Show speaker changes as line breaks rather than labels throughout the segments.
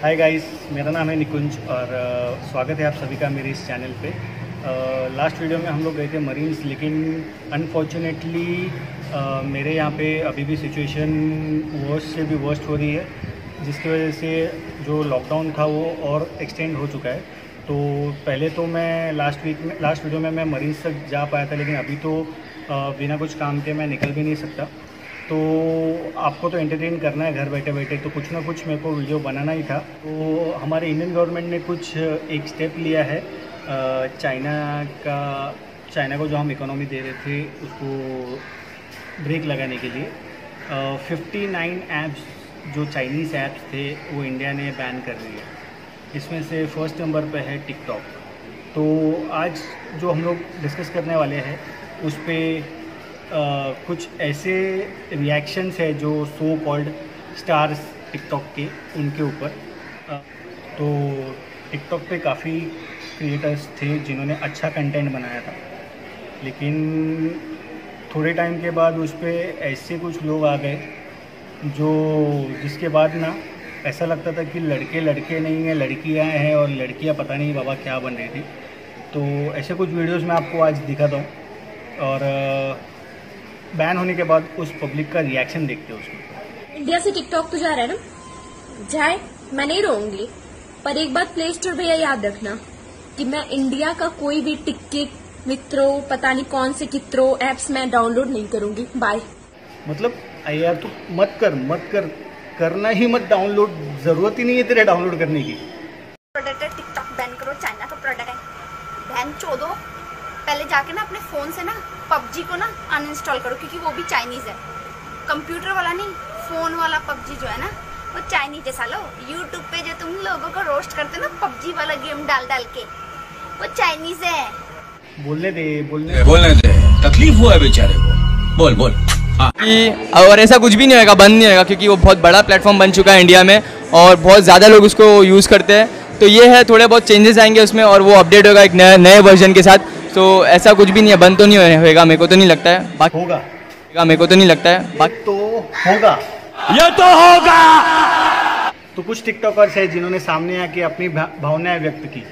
Hi guys मेरा नाम है निकुंज और स्वागत है आप सभी का मेरे इस चैनल पे। लास्ट वीडियो में हम लोग गए थे मरीन्स लेकिन अनफॉर्चुनेटली मेरे यहाँ पे अभी भी सिचुएशन वर्स्ट से भी वर्स्ट हो रही है, जिसकी वजह से जो लॉकडाउन था वो और एक्सटेंड हो चुका है। तो पहले तो मैं लास्ट वीक में लास्ट वीडियो में मैं मरीज़ तक जा पाया था, लेकिन अभी तो बिना कुछ काम के मैं निकल भी नहीं सकता। तो आपको तो एंटरटेन करना है घर बैठे बैठे तो कुछ ना कुछ मेरे को वीडियो बनाना ही था। तो हमारे इंडियन गवर्नमेंट ने कुछ एक स्टेप लिया है। चाइना का चाइना को जो हम इकोनॉमी दे रहे थे, उसको ब्रेक लगाने के लिए। फिफ्टी नाइन ऐप्स जो चाइनीज़ ऐप्स थे, वो इंडिया ने बैन कर दिए इसमें से फ़र्स्ट नंबर पे है टिकटॉक तो आज जो हम लोग डिस्कस करने वाले हैं, उस पर कुछ ऐसे रिएक्शंस है जो सो कॉल्ड स्टार्स टिकटॉक के, उनके ऊपर। तो टिकटॉक पे काफ़ी क्रिएटर्स थे जिन्होंने अच्छा कंटेंट बनाया था। लेकिन थोड़े टाइम के बाद उस पर ऐसे कुछ लोग आ गए, जो जिसके बाद ना ऐसा लगता था कि लड़के लड़के नहीं हैं, लड़कियाँ हैं और लड़कियाँ पता नहीं बाबा क्या बन रही थी। तो ऐसे कुछ वीडियोस मैं आपको आज दिखाता हूँ। और बैन होने के बाद उस पब्लिक का रिएक्शन देखते हैं उसमें?
इंडिया से टिकटॉक तो जा रहा है ना? जाए मैं नहीं रोऊँगी। पर एक बात प्ले स्टोर भैया याद रखना कि मैं इंडिया का कोई भी टिकट मित्रों पता नहीं कौन से कित्रों एप्स मैं डाउनलोड नहीं करूँगी। बाय
मतलब यार तू मत कर मत कर। करना ही मत डाउनलोड ज़रूरत ही नहीं है तेरे डाउनलोड करने की।
प्रोडक्ट है टिकटॉक बैन करो। चाइना का प्रोडक्ट है। बैन चोदो पहले जाके ना अपने फ़ोन से ना पबजी को ना अनइंस्टॉल करो क्योंकि वो भी चाइनीज़ है। कंप्यूटर वाला नहीं फ़ोन वाला पबजी जो है ना वो चाइनीज़ है सालो यूट्यूब पे जो तुम लोगों को रोस्ट करते ना पबजी वाला गेम डाल डाल के वो चाइनीज़ है।
बोलने दे बोलने
बोलने दे। तकलीफ़ हुआ है बेचारे को। बोल बोल। हाँ।
कि और ऐसा कुछ भी नहीं होएगा बंद नहीं होएगा क्योंकि वो बहुत बड़ा प्लेटफॉर्म बन चुका है इंडिया में और बहुत ज़्यादा लोग उसको यूज़ करते हैं। तो ये है थोड़े बहुत चेंजेस आएँगे उसमें और वो अपडेट होगा एक नए नए वर्जन के साथ। तो ऐसा कुछ भी नहीं है बंद तो नहीं होगा होएगा मेरे को तो नहीं लगता है। बाकी
होगा।
मेरे को तो नहीं लगता है। बाकी
तो होगा।
ये तो होगा।
तो कुछ टिकटॉकर्स है जिन्होंने सामने आके अपनी भावनाएँ व्यक्त की।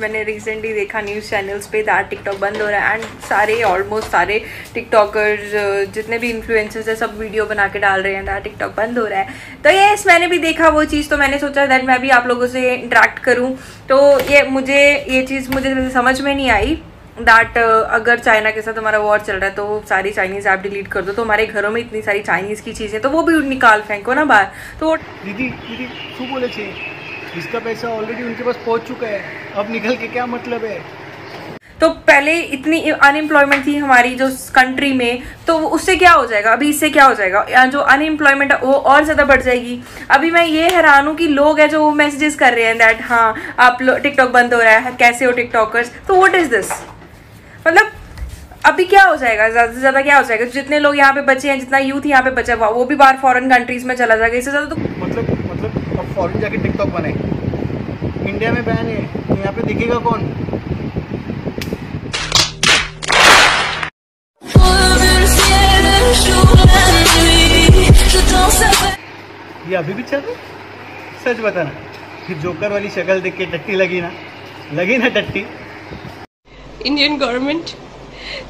मैंने रिसेंटली देखा न्यूज़ चैनल्स पे दैट टिकटॉक बंद हो रहा है एंड सारे ऑलमोस्ट सारे टिकटॉकर्स जितने भी इन्फ्लुएंसर्स हैं, सब वीडियो बना के डाल रहे हैं दैट टिकटॉक बंद हो रहा है। तो ये मैंने भी देखा वो चीज़ तो मैंने सोचा दैट मैं भी आप लोगों से इंटरेक्ट करूँ। तो ये मुझे, ये चीज़ मुझे समझ में नहीं आई दैट अगर चाइना के साथ हमारा वॉर चल रहा है तो सारी चाइनीज़ ऐप डिलीट कर दो। तो हमारे घरों में इतनी सारी चाइनीज़ की चीज़ें तो वो भी निकाल फेंको ना बाहर। तो
दीदी दीदी बोले चाहिए। इसका पैसा ऑलरेडी उनके पास पहुँच चुका है। अब निकल के क्या मतलब है?
तो पहले इतनी अनएम्प्लॉयमेंट थी हमारी जो कंट्री में तो उससे क्या हो जाएगा? अभी इससे क्या हो जाएगा? जो अनएम्प्लॉयमेंट है, वो और ज़्यादा बढ़ जाएगी। अभी मैं ये हैरान हूँ कि लोग हैं जो वो मैसेजेस कर रहे हैं दैट हाँ आप लोग टिकटॉक बंद हो रहा है, कैसे हो टिकटॉकर्स तो व्हाट इज़ दिस मतलब अभी क्या हो जाएगा? ज़्यादा से ज़्यादा क्या हो जाएगा? जितने लोग यहाँ पे बचे हैं, जितना यूथ यहाँ पे बचा हुआ, वो भी बाहर फॉरेन कंट्रीज़ में चला जाएगा। इससे ज़्यादा तो
फॉरेन जाके टिकटॉक बने। इंडिया में बैन है तो यहाँ पे दिखेगा कौन? ये अभी भी चल रहा? सच बताना, फिर जोकर वाली शक्ल देख के टट्टी लगी ना। लगी ना टट्टी।
इंडियन गवर्नमेंट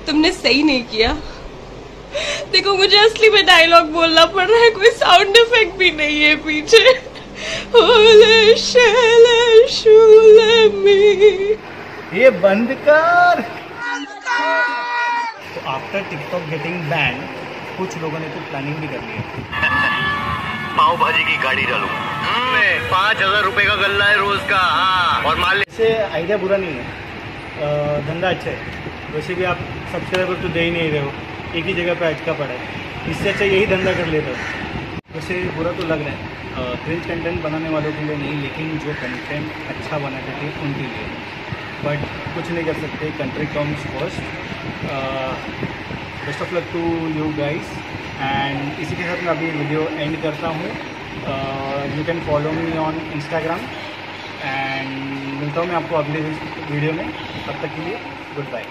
तुमने सही नहीं किया। देखो, मुझे असली में डायलॉग बोलना पड़ रहा है, कोई साउंड इफ़ेक्ट भी नहीं है पीछे। ओले शेले शूले मी
ये बंद कर तो आफ्टर टिकटॉक गेटिंग बैन कुछ लोगों ने तो प्लानिंग भी कर ली है।
पाव भाजी की गाड़ी डालू। पाँच हज़ार रुपए का गल्ला है रोज का हाँ। और मान
इससे आइडिया बुरा नहीं है। धंधा अच्छा है। वैसे भी आप सब्सक्राइबर तो दे ही नहीं रहे हो। एक ही जगह पे अटका पड़ा है। इससे अच्छा यही धंधा कर लेता हो। वैसे बुरा तो लग रहा है। क्रिंज कंटेंट बनाने वालों के लिए नहीं, लेकिन जो कंटेंट अच्छा बनाते थे, उनके लिए। बट कुछ नहीं कर सकते country comes first best of luck to you guys and इसी के साथ मैं अभी वीडियो एंड करता हूँ। You can follow me on Instagram and मिलता हूँ मैं आपको अगले वीडियो में। तब तक के लिए गुड बाय